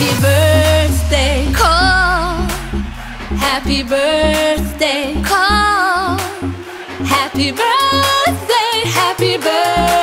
Happy birthday, call. Happy birthday, happy birthday.